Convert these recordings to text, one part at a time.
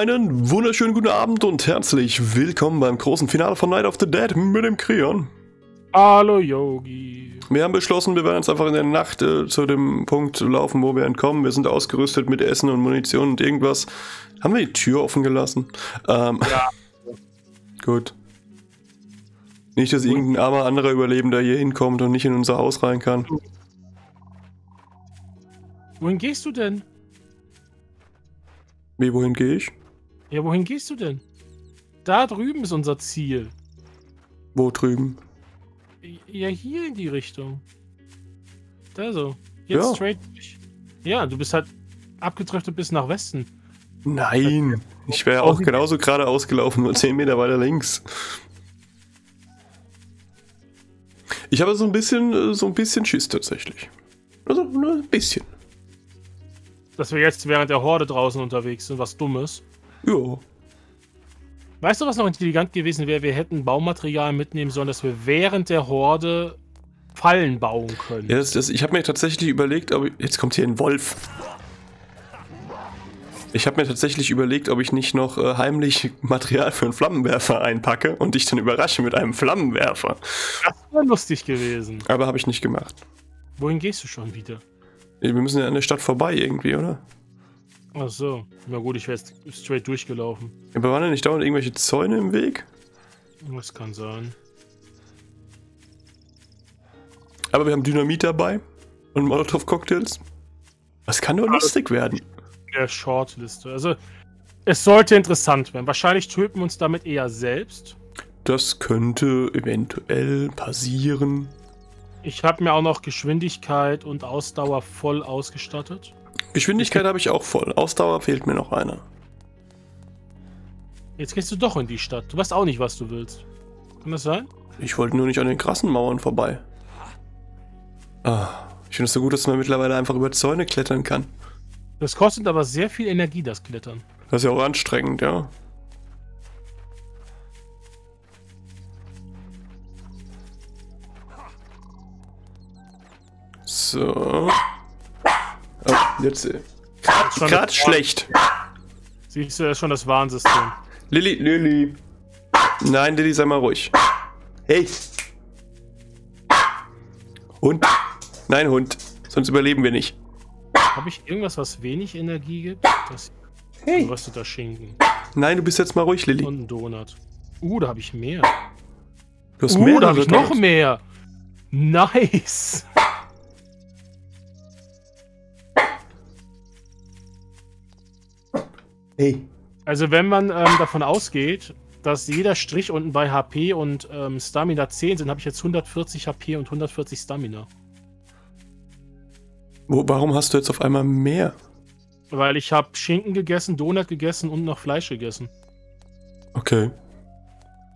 Einen wunderschönen guten Abend und herzlich willkommen beim großen Finale von Night of the Dead mit dem Krion. Hallo Yogi. Wir haben beschlossen, wir werden jetzt einfach in der Nacht äh, zu dem Punkt laufen, wo wir entkommen. Wir sind ausgerüstet mit Essen und Munition und irgendwas. Haben wir die Tür offen gelassen? Ähm, Ja. Gut. Nicht, dass irgendein armer anderer Überlebender hier hinkommt und nicht in unser Haus rein kann. Wohin gehst du denn? Wie, wohin gehe ich? Ja, wohin gehst du denn? Da drüben ist unser Ziel. Wo drüben? Ja, hier in die Richtung. Da so. Jetzt Ja. straight durch. Ja, du bist halt abgedriftet bis nach Westen. Nein, ich wäre auch genauso gerade ausgelaufen, nur 10 Meter weiter links. Ich habe so ein bisschen, so ein bisschen Schiss tatsächlich. Also nur ein bisschen. Dass wir jetzt während der Horde draußen unterwegs sind, was Dummes. Ja. Weißt du, was noch intelligent gewesen wäre? Wir hätten Baumaterial mitnehmen sollen, dass wir während der Horde Fallen bauen können. ja das, das, ich habe mir tatsächlich überlegt, ob ich, jetzt kommt hier ein Wolf. Ich habe mir tatsächlich überlegt, ob ich nicht noch äh, heimlich Material für einen Flammenwerfer einpacke und dich dann überrasche mit einem Flammenwerfer. Das wäre lustig gewesen. Aber habe ich nicht gemacht. Wohin gehst du schon wieder? Wir müssen ja an der Stadt vorbei irgendwie, oder? Ach so. Na gut, ich wäre jetzt straight durchgelaufen. Aber waren da nicht dauernd irgendwelche Zäune im Weg? Das kann sein. Aber wir haben Dynamit dabei und Molotow-Cocktails. Das kann nur lustig werden. der Shortliste. Also, es sollte interessant werden. Wahrscheinlich töten wir uns damit eher selbst. Das könnte eventuell passieren. Ich habe mir auch noch Geschwindigkeit und Ausdauer voll ausgestattet. Geschwindigkeit habe ich auch voll. Ausdauer fehlt mir noch einer. Jetzt gehst du doch in die Stadt. Du weißt auch nicht, was du willst. Kann das sein? Ich wollte nur nicht an den krassen Mauern vorbei. Ah, ich finde es so gut, dass man mittlerweile einfach über Zäune klettern kann. Das kostet aber sehr viel Energie, das Klettern. Das ist ja auch anstrengend, ja. So. Jetzt. äh, Gerade schlecht. Siehst du, das ist schon das Warnsystem. Lilly, Lilly. Nein, Lilly, sei mal ruhig. Hey. Hund. Nein, Hund. Sonst überleben wir nicht. Habe ich irgendwas, was wenig Energie gibt? Das Hey. was du da Schinken. Nein, du bist jetzt mal ruhig, Lilly. Und einen Donut. Uh, da habe ich mehr. Du hast Uh, da mehrere habe ich noch mehr. Nice. Hey. Also wenn man ähm, davon ausgeht, dass jeder Strich unten bei HP und ähm, Stamina 10 sind, habe ich jetzt 140 HP und 140 Stamina. Wo, warum hast du jetzt auf einmal mehr? Weil ich habe Schinken gegessen, Donut gegessen und noch Fleisch gegessen. Okay.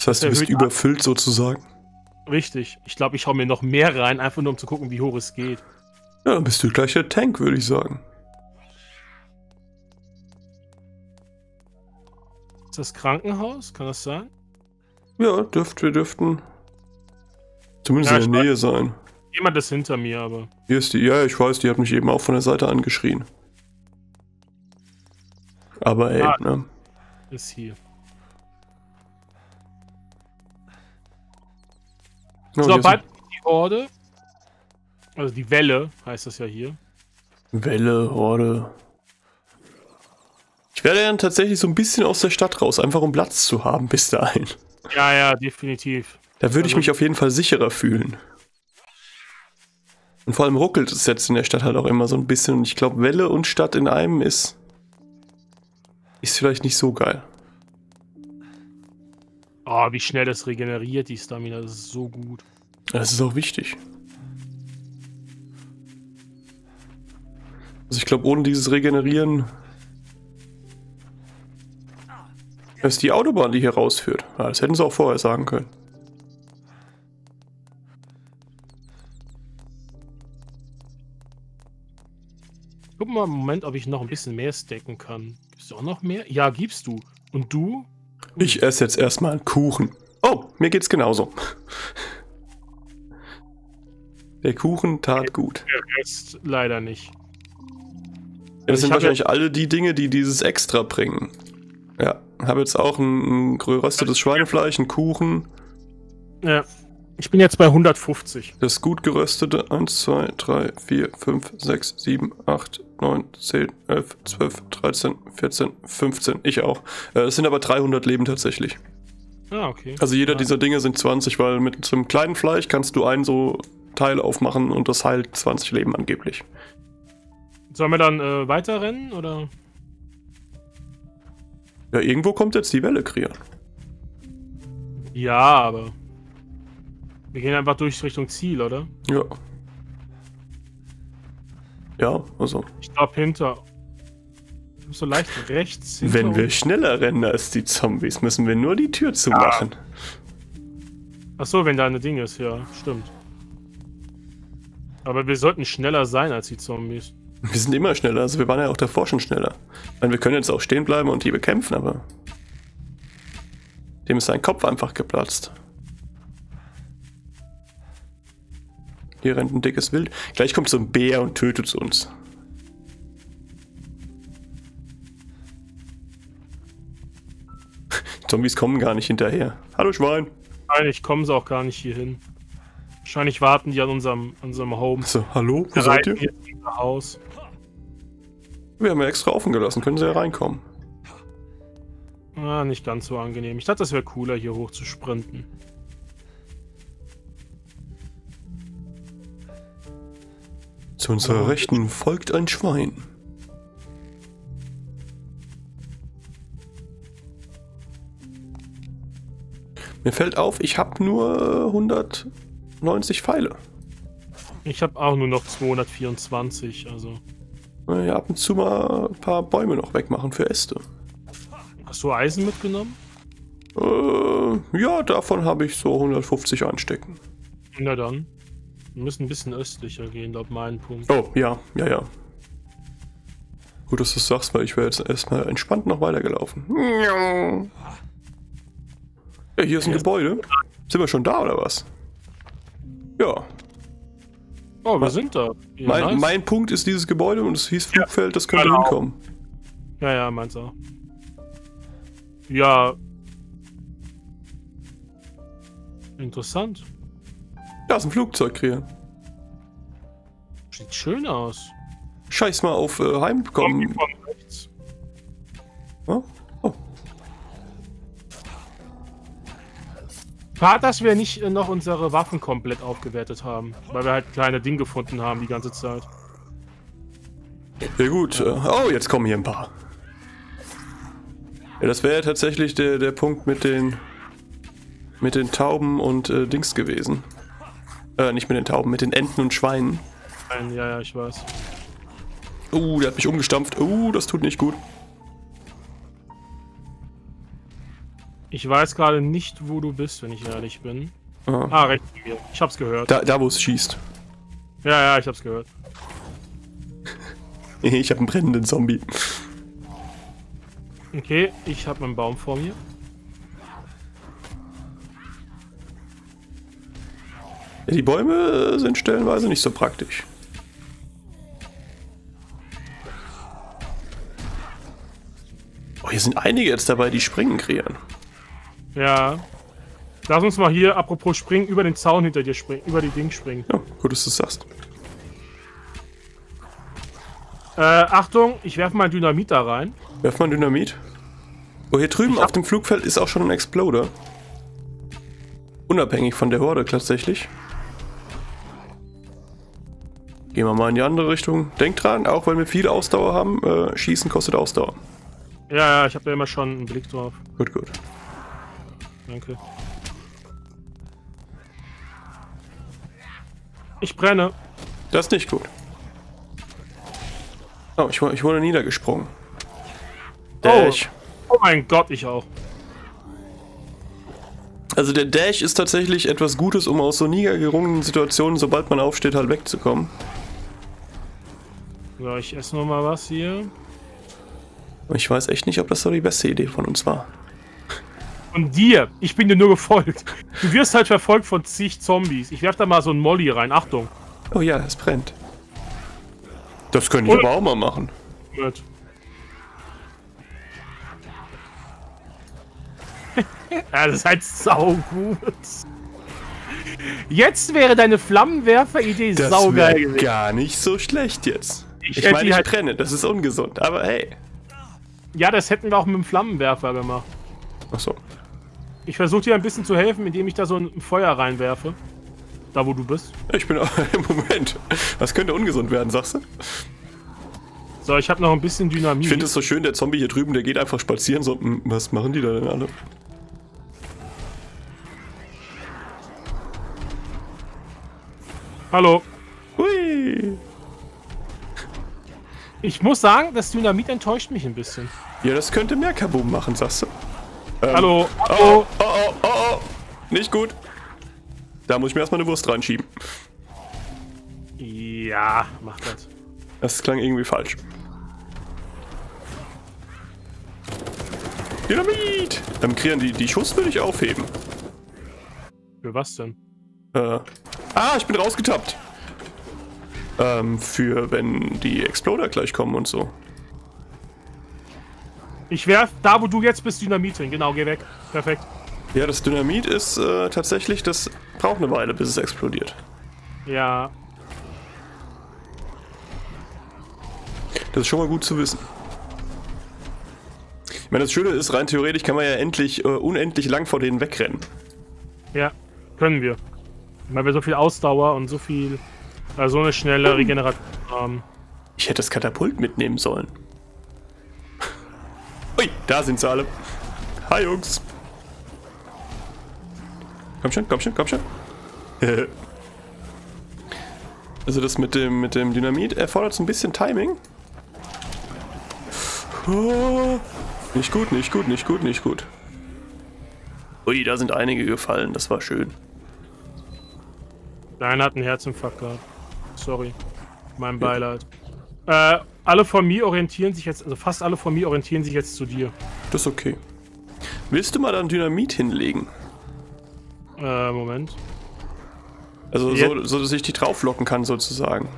Das heißt, du bist überfüllt sozusagen. Richtig. Ich glaube, ich hau mir noch mehr rein, einfach nur um zu gucken, wie hoch es geht. Ja, dann bist du gleich der Tank, würde ich sagen. Ist das Krankenhaus? Kann das sein? Ja, dürft, wir dürften zumindest Ja, in der Nähe sein. Jemand ist hinter mir, aber. Hier ist die, ja, ich weiß, die hat mich eben auch von der Seite angeschrien. Aber ey, Ah. ne? Ist hier. Ja, so, hier bald die Horde. Also die Welle heißt das ja hier. Welle, Horde. Ich werde dann tatsächlich so ein bisschen aus der Stadt raus, einfach um Platz zu haben bis dahin. Ja, ja, definitiv. Da würde ich Also- mich auf jeden Fall sicherer fühlen. Und vor allem ruckelt es jetzt in der Stadt halt auch immer so ein bisschen. Und ich glaube, Welle und Stadt in einem ist. Ist vielleicht nicht so geil. Oh, wie schnell das regeneriert, die Stamina. Das ist so gut. Das ist auch wichtig. Also ich glaube, ohne dieses Regenerieren. Das ist die Autobahn, die hier rausführt. Ja, das hätten sie auch vorher sagen können. Guck mal im Moment, ob ich noch ein bisschen mehr stacken kann. Gibst du auch noch mehr? Ja, gibst du. Und du? Ich esse jetzt erstmal einen Kuchen. Oh, mir geht's genauso. Der Kuchen tat gut. Der Rest leider nicht. Das ich sind hab ja- wahrscheinlich alle die Dinge, die dieses Extra bringen. Habe jetzt auch ein, ein geröstetes Schweinefleisch, einen Kuchen. Ja. Ich bin jetzt bei 150. Das gut geröstete 1, 2, 3, 4, 5, 6, 7, 8, 9, 10, 11, 12, 13, 14, 15. Ich auch. Äh, Es sind aber 300 Leben tatsächlich. Ah, okay. Also jeder ja. dieser Dinge sind 20, weil mit so einem kleinen Fleisch kannst du ein so Teil aufmachen und das heilt 20 Leben angeblich. Sollen wir dann äh, weiterrennen oder? Ja, irgendwo kommt jetzt die Welle, Krian. Ja, aber. Wir gehen einfach durch Richtung Ziel, oder? Ja. Ja, also. Ich glaube hinter. So leicht rechts. Wenn wir schneller rennen als die Zombies, müssen wir nur die Tür zumachen. Ach so, wenn da eine Ding ist, ja, stimmt. Aber wir sollten schneller sein als die Zombies. Wir sind immer schneller, also wir waren ja auch davor schon schneller. Ich meine, wir können jetzt auch stehen bleiben und die bekämpfen, aber. Dem ist sein Kopf einfach geplatzt. Hier rennt ein dickes Wild. Gleich kommt so ein Bär und tötet uns. Zombies kommen gar nicht hinterher. Hallo Schwein. Eigentlich kommen sie auch gar nicht hier hin. Wahrscheinlich warten die an unserem, an unserem Home. So, hallo, wo Wir seid ihr? Haus. Wir haben ja extra offen gelassen, können sie ja reinkommen. Ah, nicht ganz so angenehm. Ich dachte, das wäre cooler, hier hoch zu sprinten. Zu unserer Rechten folgt ein Schwein. Mir fällt auf, ich habe nur 190 Pfeile. Ich habe auch nur noch 224, also. Ja, ab und zu mal ein paar Bäume noch wegmachen für Äste. Hast du Eisen mitgenommen? Äh, ja, davon habe ich so 150 einstecken. Na dann. Wir müssen ein bisschen östlicher gehen, laut meinem Punkt. Oh, ja, ja, ja. Gut, dass du es sagst, weil ich wäre jetzt erstmal entspannt noch weitergelaufen. Ja, hier ist ein Ja. Gebäude. Sind wir schon da oder was? Ja. Oh, wir sind da. Ja, Mein, nice. mein Punkt ist dieses Gebäude und es hieß Flugfeld, das könnte genau. hinkommen. ja, ja, meins auch. Ja. Interessant. Da ist ein Flugzeug, Krian. Sieht schön aus. Scheiß mal auf äh, Heimkommen. Ja? Schade, dass wir nicht äh, noch unsere Waffen komplett aufgewertet haben. Weil wir halt kleine Dinge gefunden haben die ganze Zeit. Ja gut. Äh, oh, jetzt kommen hier ein paar. Ja, das wäre ja tatsächlich der, der Punkt mit den mit den Tauben und äh, Dings gewesen. Äh, nicht mit den Tauben, mit den Enten und Schweinen. Ein, ja, ja, ich weiß. Uh, der hat mich umgestampft. Uh, das tut nicht gut. Ich weiß gerade nicht, wo du bist, wenn ich ehrlich bin. Ah. Ah, rechts von mir. Ich hab's gehört. Da, da wo es schießt. Ja, ja, ich hab's gehört. Ich habe einen brennenden Zombie. Okay, ich hab einen Baum vor mir. Ja, die Bäume sind stellenweise nicht so praktisch. Oh, hier sind einige jetzt dabei, die springen kreieren. Ja. Lass uns mal hier, apropos springen, über den Zaun hinter dir springen, über die Ding springen. Ja, gut, dass du es sagst. Äh, Achtung, ich werfe mal Dynamit da rein. Werf mal Dynamit. Oh, hier drüben auf dem Flugfeld ist auch schon ein Exploder. Unabhängig von der Horde tatsächlich. Gehen wir mal in die andere Richtung. Denkt dran, auch wenn wir viel Ausdauer haben, äh, Schießen kostet Ausdauer. Ja, ja, ich habe da immer schon einen Blick drauf. Gut, gut. Danke. Ich brenne. Das ist nicht gut. Oh, ich, ich wurde niedergesprungen. Dash. Oh mein Gott, ich auch. Also der Dash ist tatsächlich etwas Gutes, um aus so niedergerungenen Situationen, sobald man aufsteht, halt wegzukommen. So, ich esse noch mal was hier. Ich weiß echt nicht, ob das so die beste Idee von uns war. Von dir. Ich bin dir nur gefolgt. Du wirst halt verfolgt von zig Zombies. Ich werf da mal so einen Molly rein. Achtung. Oh ja, es brennt. Das könnte ich Oder- aber auch mal machen. Gut. ja, das ist halt saugut. Jetzt wäre deine Flammenwerfer-Idee saugeil gewesen. Gar nicht so schlecht jetzt. Ich, ich meine, ich halt trenne, das ist ungesund, aber hey. Ja, das hätten wir auch mit dem Flammenwerfer gemacht. Ach so. Ich versuche dir ein bisschen zu helfen, indem ich da so ein Feuer reinwerfe. Da, wo du bist. Ich bin auch im Moment. Was könnte ungesund werden, sagst du? So, ich habe noch ein bisschen Dynamit. Ich finde es so schön, der Zombie hier drüben, der geht einfach spazieren. So, hm, was machen die da denn alle? Hallo. Hui. Ich muss sagen, das Dynamit enttäuscht mich ein bisschen. Ja, das könnte mehr Kaboom machen, sagst du? Ähm, Hallo. Oh, oh, oh, oh, oh, oh. Nicht gut. Da muss ich mir erstmal eine Wurst reinschieben. Ja, mach das. Das klang irgendwie falsch. Dynamit! Dann kriegen die, die Schuss würde ich aufheben. Für was denn? Äh, ah, ich bin rausgetappt. Ähm, für wenn die Exploder gleich kommen und so. Ich werf da, wo du jetzt bist, Dynamit hin. Genau, geh weg. Perfekt. Ja, das Dynamit ist äh, tatsächlich, das braucht eine Weile, bis es explodiert. Ja. Das ist schon mal gut zu wissen. Ich meine, das Schöne ist, rein theoretisch kann man ja endlich, äh, unendlich lang vor denen wegrennen. Ja, können wir. Weil wir so viel Ausdauer und so viel, äh, so eine schnelle hm. Regeneration haben. Ich hätte das Katapult mitnehmen sollen. Ui, da sind sie alle. Hi, Jungs. Komm schon, komm schon, komm schon. also das mit dem, mit dem Dynamit erfordert so ein bisschen Timing. Oh, nicht gut, nicht gut, nicht gut, nicht gut. Ui, da sind einige gefallen, das war schön. Deiner hat einen Herzinfarkt gehabt. Sorry. Mein Beileid. Ja. Äh, alle von mir orientieren sich jetzt, also fast alle von mir orientieren sich jetzt zu dir. Das ist okay. Willst du mal dann Dynamit hinlegen? Äh, Moment. Also so, so, dass ich die drauflocken kann sozusagen.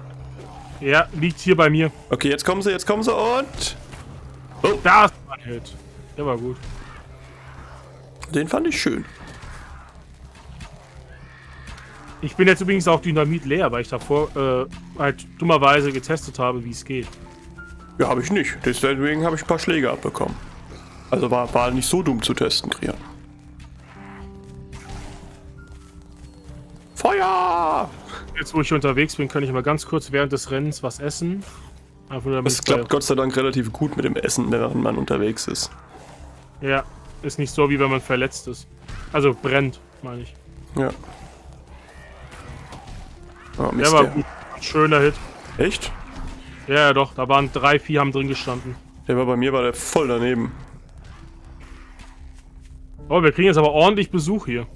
Ja, liegt hier bei mir. Okay, jetzt kommen sie, jetzt kommen sie und... Oh. Da ist ein Hit. Der war gut. Den fand ich schön. Ich bin jetzt übrigens auch Dynamit leer, weil ich davor äh, halt dummerweise getestet habe, wie es geht. Ja, habe ich nicht. Deswegen habe ich ein paar Schläge abbekommen. Also war, war nicht so dumm zu testen, Krian. Feuer! Jetzt, wo ich unterwegs bin, kann ich mal ganz kurz während des Rennens was essen. Nur, das klappt Gott sei Dank relativ gut mit dem Essen, während man unterwegs ist. Ja, ist nicht so, wie wenn man verletzt ist. Also brennt, meine ich. Ja. Oh, Mist, der war gut. Schöner Hit. Echt? Ja, ja, doch. Da waren drei, vier haben drin gestanden. Der war bei mir war der voll daneben. Oh, wir kriegen jetzt aber ordentlich Besuch hier.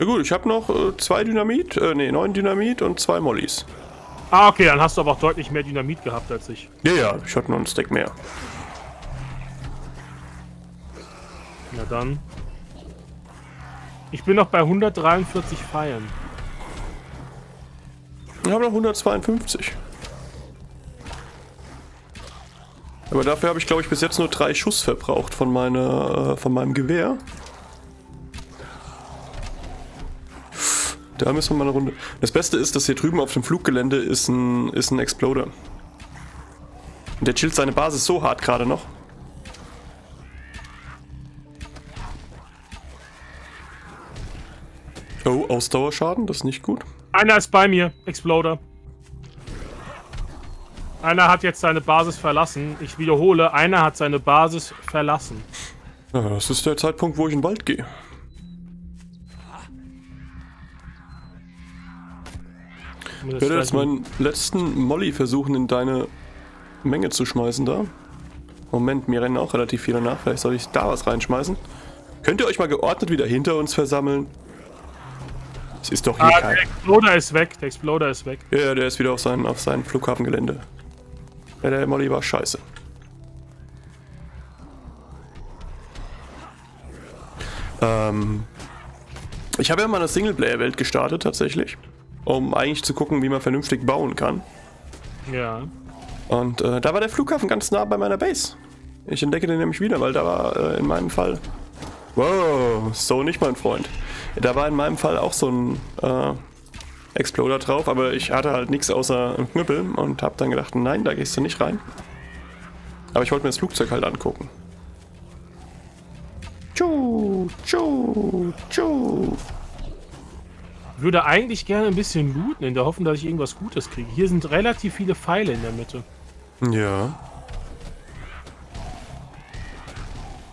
Ja gut, ich habe noch äh, zwei Dynamit, äh, nee, neun Dynamit und zwei Mollys. Ah, okay, dann hast du aber auch deutlich mehr Dynamit gehabt als ich. Ja, ja, ich hatte noch einen Stack mehr. Na dann. Ich bin noch bei 143 Pfeilen. Ich habe noch 152. Aber dafür habe ich, glaube ich, bis jetzt nur drei Schuss verbraucht von, meiner, äh, von meinem Gewehr. Da müssen wir mal eine Runde. Das Beste ist, dass hier drüben auf dem Fluggelände ist ein, ist ein Exploder. Und der chillt seine Basis so hart gerade noch. Oh, Ausdauerschaden, das ist nicht gut. Einer ist bei mir, Exploder. Einer hat jetzt seine Basis verlassen. Ich wiederhole, einer hat seine Basis verlassen. Ja, das ist der Zeitpunkt, wo ich in den Wald gehe. Ich werde jetzt meinen letzten Molly versuchen, in deine Menge zu schmeißen da. Moment, mir rennen auch relativ viele nach. Vielleicht soll ich da was reinschmeißen. Könnt ihr euch mal geordnet wieder hinter uns versammeln? Es ist doch hier ah, kein... Der Exploder ist weg, der Exploder ist weg. Ja, der ist wieder auf seinem auf sein Flughafengelände. Ja, der Molly war scheiße. Ähm... Ich habe ja mal eine Singleplayer-Welt gestartet, tatsächlich. Um eigentlich zu gucken, wie man vernünftig bauen kann. Ja. Und äh, da war der Flughafen ganz nah bei meiner Base. Ich entdecke den nämlich wieder, weil da war äh, in meinem Fall... Wow, so nicht mein Freund. Da war in meinem Fall auch so ein äh, Exploder drauf, aber ich hatte halt nichts außer einen Knüppel und habe dann gedacht, nein, da gehst du nicht rein. Aber ich wollte mir das Flugzeug halt angucken. Tschu, tschu, tschu. Ich würde eigentlich gerne ein bisschen looten, in der Hoffnung, dass ich irgendwas Gutes kriege. Hier sind relativ viele Pfeile in der Mitte. Ja.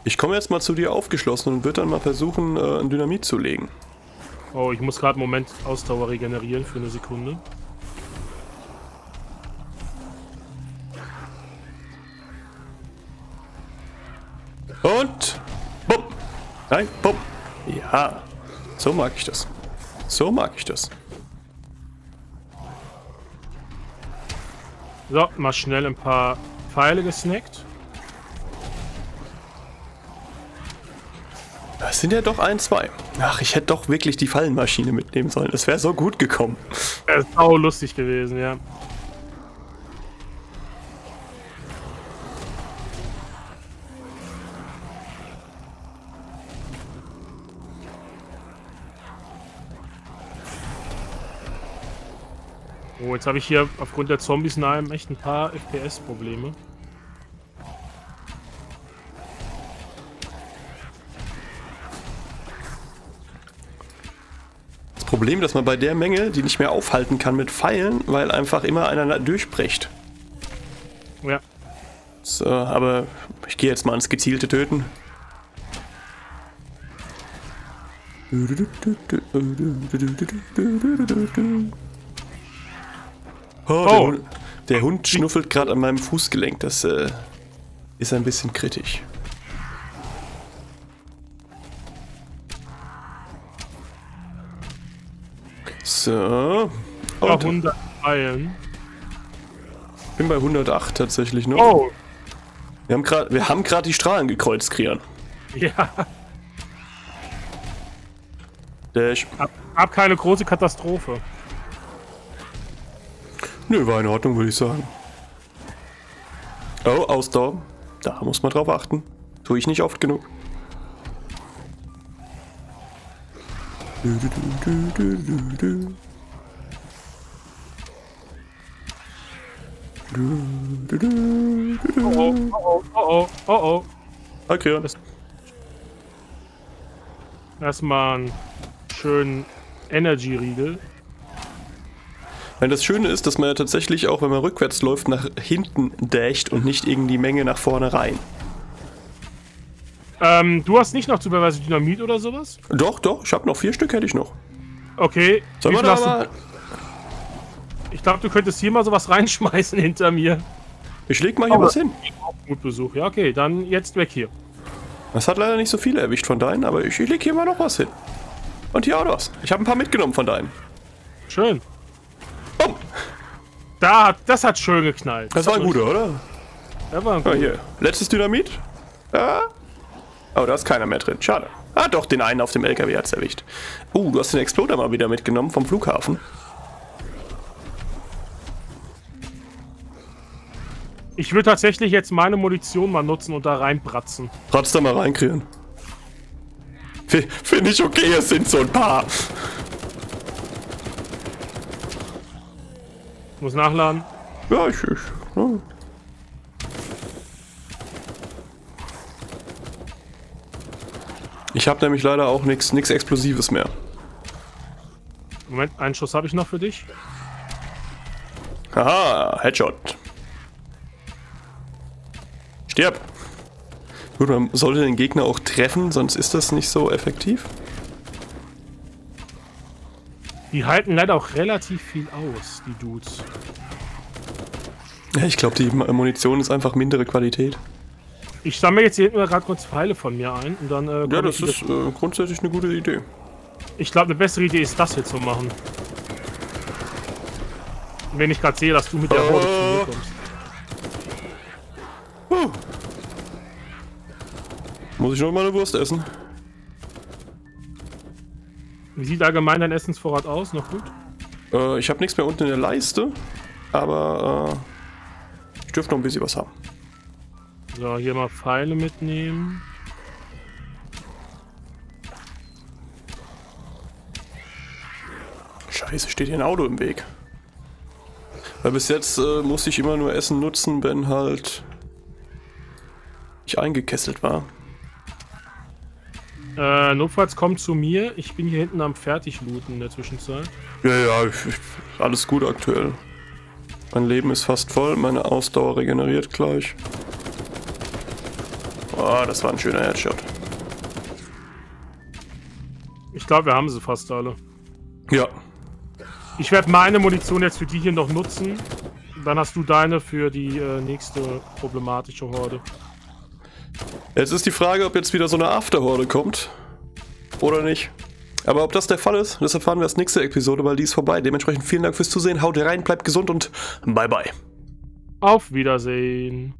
Ich komme jetzt mal zu dir aufgeschlossen und würde dann mal versuchen, äh, ein Dynamit zu legen. Oh, ich muss gerade einen Moment Ausdauer regenerieren für eine Sekunde. Und bumm. Nein, bumm. Ja, so mag ich das. So mag ich das. So, mal schnell ein paar Pfeile gesnackt. Das sind ja doch ein, zwei. Ach, ich hätte doch wirklich die Fallenmaschine mitnehmen sollen. Das wäre so gut gekommen. Das ist auch lustig gewesen, ja. Oh, jetzt habe ich hier aufgrund der Zombies nahe echt ein paar FPS-Probleme. Problem, dass man bei der Menge die nicht mehr aufhalten kann mit Pfeilen, weil einfach immer einer durchbricht. Ja. So, aber ich gehe jetzt mal ans gezielte Töten. Oh, der, Oh. Hund, der Hund schnuffelt gerade an meinem Fußgelenk. Das äh, ist ein bisschen kritisch. So. Und 100 Pfeilen. bin bei 108 tatsächlich noch. Oh, Wir haben gerade wir haben gerade die Strahlen gekreuzt, Krian. ja. Dash. Hab, hab keine große Katastrophe. Nö, war in Ordnung, würde ich sagen. Oh, Ausdauer. Da muss man drauf achten. Tue ich nicht oft genug. Du, du, du. Oh, oh, oh, oh, oh, oh. Okay, Das- Erstmal einen schönen Energy-Riegel. Weil das Schöne ist, dass man ja tatsächlich auch, wenn man rückwärts läuft, nach hinten dasht und nicht irgendwie die Menge nach vorne rein. Ähm, du hast nicht noch zufälligerweise Dynamit oder sowas? Doch, doch, ich habe noch vier Stück, hätte ich noch. Okay. Sollen wir da mal... Ich glaube, du könntest hier mal sowas reinschmeißen hinter mir. Ich leg mal hier Aber- was hin. Gut Besuch. Ja, okay, dann jetzt weg hier. Das hat leider nicht so viele erwischt von deinen, aber ich, ich leg hier mal noch was hin. Und hier auch noch was. Ich habe ein paar mitgenommen von deinen. Schön. Bumm. Da hat, das hat schön geknallt. Das war ein guter, oder? Das war ein guter. hier. Letztes Dynamit. Ja. Oh, da ist keiner mehr drin. Schade. Ah, doch, den einen auf dem LKW hat's erwischt. Uh, du hast den Exploder mal wieder mitgenommen vom Flughafen. Ich will tatsächlich jetzt meine Munition mal nutzen und da reinbratzen. Ratz da mal reinkriegen. Finde ich okay, es sind so ein paar. Ich muss nachladen. Ja, ich. ich ja. Ich habe nämlich leider auch nichts nix Explosives mehr. Moment, einen Schuss habe ich noch für dich. Haha, Headshot. Stirb. Gut, man sollte den Gegner auch treffen, sonst ist das nicht so effektiv. Die halten leider auch relativ viel aus, die Dudes. Ja, ich glaube, die Munition ist einfach mindere Qualität. Ich sammle jetzt hier gerade kurz Pfeile von mir ein und dann. Äh, Ja, das ist äh, grundsätzlich eine gute Idee. Ich glaube, eine bessere Idee ist, das hier zu machen. Wenn ich gerade sehe, dass du mit der Horde zu mir kommst. Huh. Muss ich noch mal eine Wurst essen? Wie sieht allgemein dein Essensvorrat aus? Noch gut? Äh, ich habe nichts mehr unten in der Leiste, aber äh, ich dürfte noch ein bisschen was haben. So, hier mal Pfeile mitnehmen. Scheiße, steht hier ein Auto im Weg. Weil bis jetzt äh, musste ich immer nur Essen nutzen, wenn halt ich eingekesselt war. Äh, notfalls kommt zu mir. Ich bin hier hinten am Fertiglooten in der Zwischenzeit. Ja, ja, ich, ich, alles gut aktuell. Mein Leben ist fast voll, meine Ausdauer regeneriert gleich. Oh, das war ein schöner Headshot. Ich glaube, wir haben sie fast alle. Ja. Ich werde meine Munition jetzt für die hier noch nutzen. Dann hast du deine für die äh, nächste problematische Horde. Jetzt ist die Frage, ob jetzt wieder so eine Afterhorde kommt. Oder nicht. Aber ob das der Fall ist, das erfahren wir als nächste Episode, weil die ist vorbei. Dementsprechend vielen Dank fürs Zusehen. Haut rein, bleibt gesund und bye bye. Auf Wiedersehen.